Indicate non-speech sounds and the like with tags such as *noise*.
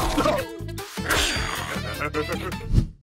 No. *laughs* *laughs*